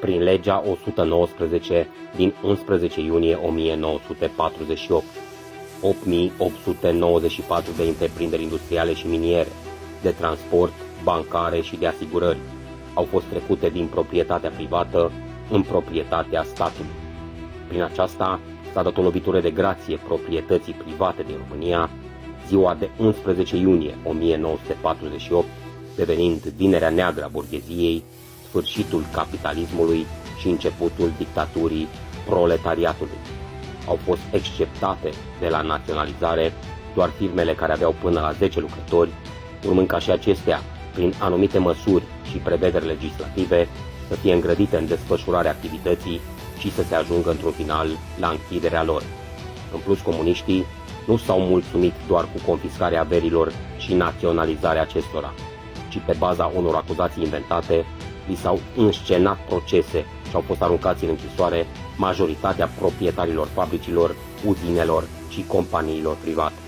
prin legea 119 din 11 iunie 1948. 8894 de întreprinderi industriale și miniere, de transport, bancare și de asigurări au fost trecute din proprietatea privată în proprietatea statului. Prin aceasta s-a dat o lovitură de grație proprietății private din România, ziua de 11 iunie 1948, devenind vinerea neagră a burgheziei, sfârșitul capitalismului și începutul dictaturii proletariatului. Au fost exceptate de la naționalizare doar firmele care aveau până la 10 lucrători, urmând ca și acestea, prin anumite măsuri și prevederi legislative, să fie îngrădite în desfășurarea activității și să se ajungă într-un final la închiderea lor. În plus, comuniștii nu s-au mulțumit doar cu confiscarea averilor și naționalizarea acestora, ci pe baza unor acuzații inventate, li s-au înscenat procese și au fost aruncați în închisoare majoritatea proprietarilor fabricilor, uzinelor și companiilor private.